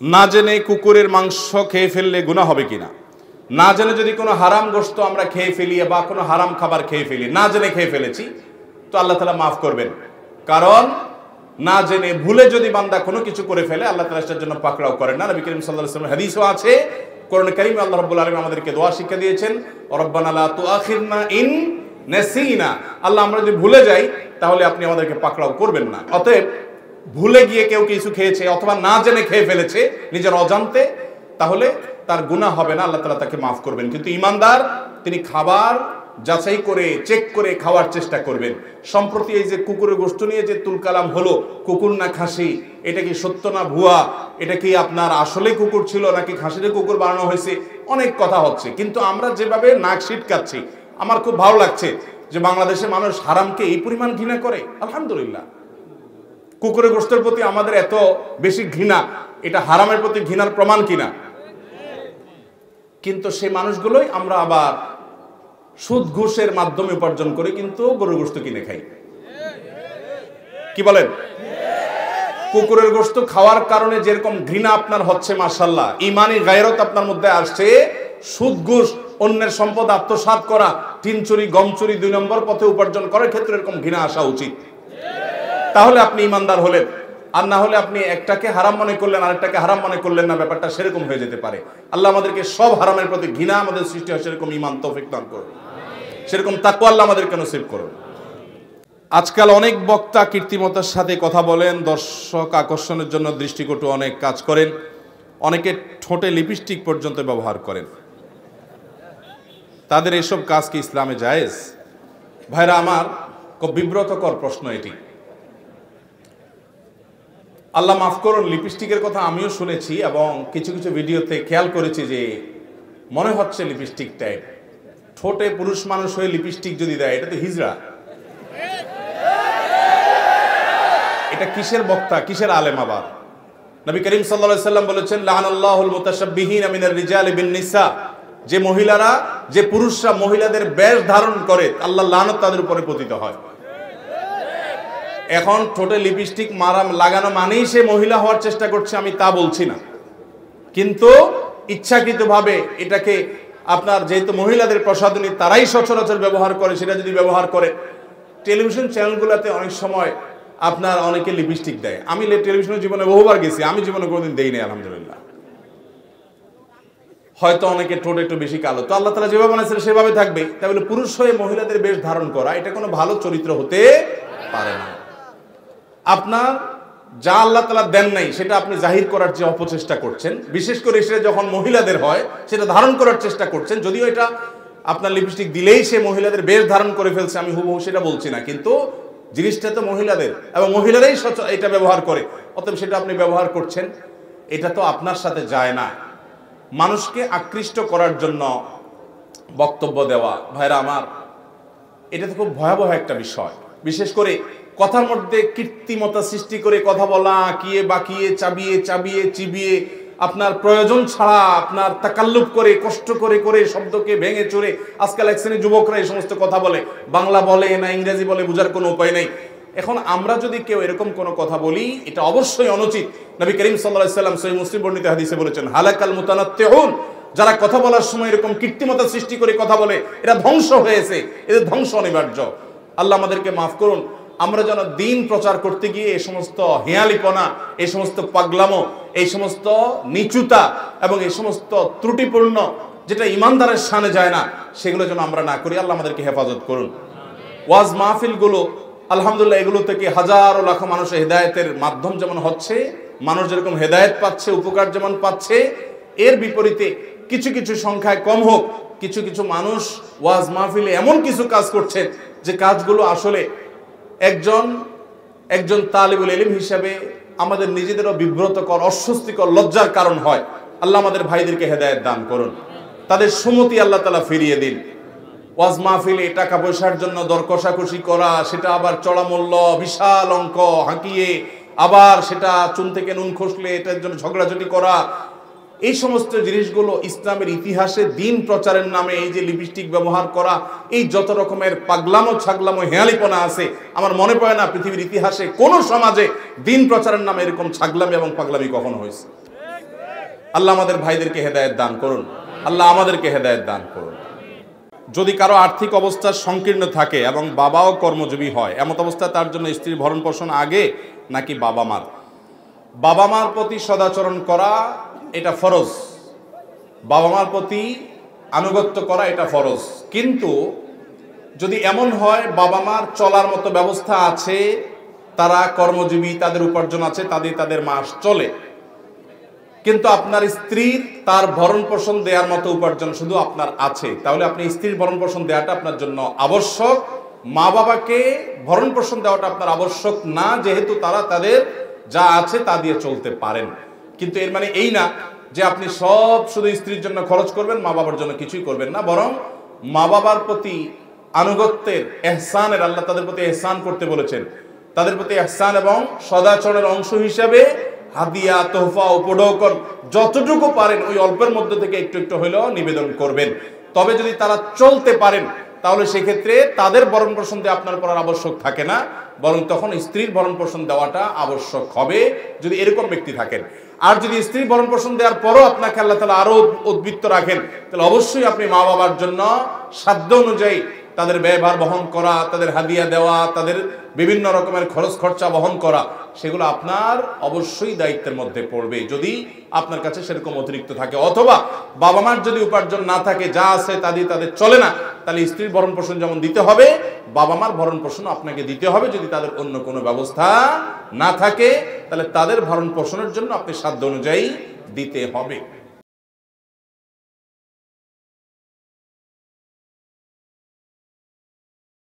না জেনে কুকুরের মাংস খেয়ে ফেললে গুণা হবে কিনা? না জেনে যদি কোনো হারাম গোস্ত আমরা খেয়ে ফেলি বা কোনো হারাম খাবার খেয়ে ফেলি, না জেনে খেয়ে ফেলেছি, তো আল্লাহ তালা মাফ করবেন। কারণ না জেনে ভুলে যদি বান্দা কোনো কিছু করে ফেলে, আল্লাহ তালা সেটার জন্য পাকড়াও করেন না। নবী করিম সাল্লাহ হাদিসও আছে। কোরআন করিম আল্লাহ রব্বুল আলম আমাদেরকে দোয়া শিক্ষা দিয়েছেন, রব্বানা লা তুআখিরনা ইন নেসিনা। আল্লাহ আমরা যদি ভুলে যাই, তাহলে আপনি আমাদেরকে পাকড়াও করবেন না। অতএব ভুলে গিয়ে কেউ কিছু খেয়েছে অথবা না জেনে খেয়ে ফেলেছে নিজের অজান্তে, তাহলে তার গুনাহ হবে না, আল্লাহ তালা তাকে মাফ করবেন। কিন্তু ইমানদার তিনি খাবার যাচাই করে, চেক করে খাওয়ার চেষ্টা করবেন। সম্প্রতি এই যে কুকুরের গোষ্ঠ নিয়ে যে তুলকালাম হলো, কুকুর না খাসি, এটা কি সত্য না ভুয়া? এটা কি আপনার আসলে কুকুর ছিল নাকি খাসিরে কুকুর বানানো হয়েছে? অনেক কথা হচ্ছে। কিন্তু আমরা যেভাবে নাক ছিটকাচ্ছি আমার খুব ভালো লাগছে যে বাংলাদেশে মানুষ হারামকে এই পরিমাণ ঘৃণা করে। আলহামদুলিল্লাহ। কুকুরের গোষ্ঠের প্রতি আমাদের এত বেশি ঘৃণা, এটা হারামের প্রতি ঘৃণার প্রমাণ কিনা? কিন্তু সেই মানুষগুলোই আমরা আবার সুদ ঘুষের মাধ্যমে উপার্জন করি, কিন্তু গরুর গোস্ত কিনে খাই। কি বলেন? কুকুরের গোস্ত খাওয়ার কারণে যেরকম ঘৃণা আপনার হচ্ছে মার্শাল্লাহ ইমানি গায়রত আপনার মধ্যে আসছে, সুদ ঘুষ, অন্যের সম্পদ আত্মসাৎ করা তিন চুরি, গম চুরি দুই নম্বর পথে উপার্জন করার ক্ষেত্রে এরকম ঘৃণা আসা উচিত। তাহলে আপনি ইমানদার হলেন। আর না হলে আপনি একটাকে হারাম মনে করলেন, আরেকটাকে হারাম মনে করলেন না, ব্যাপারটা সেরকম হয়ে যেতে পারে। আল্লাহ আমাদেরকে সব হারামের প্রতি ঘৃণা আমাদের সৃষ্টি হয়, সেরকম ইমান তৌফিক দান করুন। সেরকম তাকু আল্লাহ আমাদেরকে নসিব করুন। আজকাল অনেক বক্তা কীর্তিমতার সাথে কথা বলেন, দর্শক আকর্ষণের জন্য দৃষ্টিকটু অনেক কাজ করেন, অনেকে ঠোঁটে লিপস্টিক পর্যন্ত ব্যবহার করেন। তাদের এসব কাজ কি ইসলামে জায়েজ? ভাইরা, আমার খুব বিব্রতকর প্রশ্ন এটি। আল্লাহ মাফ করুন, লিপস্টিকের কথা আমিও শুনেছি এবং কিছু কিছু ভিডিওতে খেয়াল করেছি যে মনে হচ্ছে লিপস্টিক টাইপ ঠোঁটে পুরুষ মানুষ হয়ে লিপস্টিক যদি দেয়, এটা তো হিজড়া। এটা কিসের বক্তা, কিসের আলেম আবার? নবী করিম সাল্লা সাল্লাম বলেছেন লাহানুল্লাহুল মুতাশাব্বিহিন মিনার রিজাল বিন নিসা যে মহিলারা, যে পুরুষরা মহিলাদের বেশ ধারণ করে, আল্লাহ লানত তাদের উপরে পতিত হয়। এখন ঠোঁটে লিপস্টিক মারা লাগানো মানেই সে মহিলা হওয়ার চেষ্টা করছে, আমি তা বলছি না। কিন্তু ইচ্ছাকৃতভাবে এটাকে আপনার যেহেতু মহিলাদের প্রসাধনী তারাই সচরাচর ব্যবহার করে, সেটা যদি ব্যবহার করে, টেলিভিশন চ্যানেলগুলোতে অনেক সময় আপনার অনেকে লিপস্টিক দেয়। আমি টেলিভিশনের জীবনে বহুবার গেছি, আমি জীবনে কোনোদিন দেই নাই আলহামদুলিল্লাহ। হয়তো অনেকে ঠোঁট একটু বেশি কালো। তো আল্লাহ তালা যেভাবে বানাইছেন, সেভাবে থাকবে তাই বলে পুরুষ হয়ে মহিলাদের বেশ ধারণ করা, এটা কোনো ভালো চরিত্র হতে পারে না। আপনার যা আল্লাহ তালা দেন নাই, সেটা আপনি জাহির করার যে অপচেষ্টা করছেন। বিশেষ করে সেটা যখন মহিলাদের হয়, সেটা ধারণ করার চেষ্টা করছেন। যদিও এটা আপনার লিপস্টিক দিলেই সে মহিলাদের বেশ ধারণ করে ফেলছে, আমি হুবহু সেটা বলছি না। কিন্তু জিনিসটা তো মহিলাদের, এবং মহিলারাই এটা ব্যবহার করে। অতএব সেটা আপনি ব্যবহার করছেন, এটা তো আপনার সাথে যায় না। মানুষকে আকৃষ্ট করার জন্য বক্তব্য দেওয়া, ভাইরা আমার, এটা তো খুব ভয়াবহ একটা বিষয়। বিশেষ করে কথার মধ্যে কৃত্রিমতা সৃষ্টি করে কথা বলা কিয়ে বাকিয়ে, চাবিয়ে চাবিয়ে, চিবিয়ে, আপনার প্রয়োজন ছাড়া, আপনার তাকাল্লুপ করে, কষ্ট করে করে শব্দকে ভেঙে চড়ে আজকাল এক শ্রেণির যুবকরা এই সমস্ত কথা বলে। বাংলা বলে না ইংরেজি বলে বোঝার কোনো উপায় নেই। এখন আমরা যদি কেউ এরকম কোনো কথা বলি, এটা অবশ্যই অনুচিত। নবী করিম সাল্লাহ সাল্লাম সহি মুসলিম বর্ণিত হাদিসে বলেছেন, হালাকাল মুতানাত্তেহুন যারা কথা বলার সময় এরকম কৃত্রিমতা সৃষ্টি করে কথা বলে, এরা ধ্বংস হয়েছে। এদের ধ্বংস অনিবার্য। আল্লাহ আমাদেরকে মাফ করুন। আমরা যেন দিন প্রচার করতে গিয়ে এই সমস্ত হেয়ালিপনা, এই সমস্ত পাগলামো, এই সমস্ত নিচুতা এবং এই সমস্ত ত্রুটিপূর্ণ যেটা ইমানদারের সানে যায় না, সেগুলো যেন আমরা না করি। আল্লাহ আমাদেরকে হেফাজত করুন। ওয়াজ মাহফিলগুলো, আলহামদুলিল্লাহ, এগুলো থেকে হাজারো লাখো মানুষের হেদায়তের মাধ্যম যেমন হচ্ছে, মানুষ যেরকম হেদায়ত পাচ্ছে, উপকার যেমন পাচ্ছে, এর বিপরীতে কিছু কিছু সংখ্যায় কম হোক, কিছু কিছু মানুষ ওয়াজ মাহফিলে এমন কিছু কাজ করছে যে কাজগুলো আসলে একজন একজন তালিবুল এলিম হিসাবে আমাদের নিজেদেরও বিব্রতকর, অস্বস্তিকর, লজ্জার কারণ হয়। আল্লাহ আমাদের ভাইদেরকে হেদায়ত দান করুন। তাদের সুমতি আল্লাহ তালা ফিরিয়ে দিন। ওয়াজ মাহফিলে টাকা পয়সার জন্য দর কষাকষি করা, সেটা আবার চড়া মূল্য বিশাল অঙ্ক, হাঁকিয়ে আবার সেটা চুন থেকে নুন খসলে এটার জন্য ঝগড়াঝাটি করা এই সমস্ত জিনিসগুলো ইসলামের ইতিহাসে দিন প্রচারের নামে এই যে লিপস্টিক ব্যবহার করা, এই যত রকমের পাগলামো ছাগলামো হেয়ালিপনা আছে, আমার মনে পড়ে না পৃথিবীর ইতিহাসে কোন সমাজে দিন প্রচারের নামে এরকম ছাগলামি এবং পাগলামি কখনো হয়েছে। আল্লাহ আমাদের ভাইদেরকে হেদায়েত দান করুন। আল্লাহ আমাদেরকে হেদায়েত দান করুন। যদি কারও আর্থিক অবস্থা সংকীর্ণ থাকে এবং বাবাও কর্মজীবী হয়, এমত অবস্থায় তার জন্য স্ত্রীর ভরণ পোষণ আগে নাকি বাবা মার? বাবা মার প্রতি সদাচরণ করা এটা ফরজ। বাবা মার প্রতি আনুগত্য করা এটা ফরজ। কিন্তু যদি এমন হয় বাবা মার চলার মতো ব্যবস্থা আছে, তারা কর্মজীবী, তাদের উপার্জন আছে, তাদের তাদের মাস চলে। কিন্তু আপনার স্ত্রীর তার ভরণ পোষণ দেওয়ার মতো উপার্জন শুধু আপনার আছে। তাহলে আপনি স্ত্রীর ভরণ পোষণ দেওয়াটা আপনার জন্য আবশ্যক। মা বাবাকে ভরণ পোষণ দেওয়াটা আপনার আবশ্যক না, যেহেতু তারা তাদের যা আছে তা দিয়ে চলতে পারেন। কিন্তু এর মানে এই না যে আপনি সব শুধু স্ত্রীর জন্য খরচ করবেন, মা বাবার জন্য কিছুই করবেন না, বরং মা বাবার প্রতি আনুগত্যের এহসানের, আল্লাহ তাদের প্রতি এহসান করতে বলেছেন। তাদের প্রতি এহসান এবং সদাচরণের অংশ হিসাবে হাদিয়া, তোহফা, উপঢৌকন যতটুকু পারেন ওই অল্পের মধ্যে থেকে একটু একটু হইলেও নিবেদন করবেন। তবে যদি তারা চলতে পারেন তাহলে সেক্ষেত্রে তাদের ভরণ পোষণ দিয়ে আপনার করার আবশ্যক থাকে না, বরং তখন স্ত্রীর ভরণ পোষণ দেওয়াটা আবশ্যক হবে যদি এরকম ব্যক্তি থাকেন। আর যদি স্ত্রীর ভরণ পোষণ দেওয়ার পরও আপনাকে আল্লাহ তালা আরও উদ্বৃত্ত রাখেন, তাহলে অবশ্যই আপনি মা বাবার জন্য সাধ্য অনুযায়ী তাদের ব্যয়ভার বহন করা, তাদের হাদিয়া দেওয়া, তাদের বিভিন্ন রকমের খরচ খরচা বহন করা, সেগুলো আপনার অবশ্যই দায়িত্বের মধ্যে পড়বে। যদি আপনার কাছে সেরকম অতিরিক্ত থাকে, অথবা বাবা মার যদি উপার্জন না থাকে, যা আছে তা দিয়ে তাদের চলে না, তাহলে স্ত্রীর ভরণ পোষণ যেমন দিতে হবে, বাবা মার ভরণ পোষণ আপনাকে দিতে হবে। যদি তাদের অন্য কোনো ব্যবস্থা না থাকে, তাহলে তাদের ভরণ পোষণের জন্য আপনি সাধ্য অনুযায়ী দিতে হবে।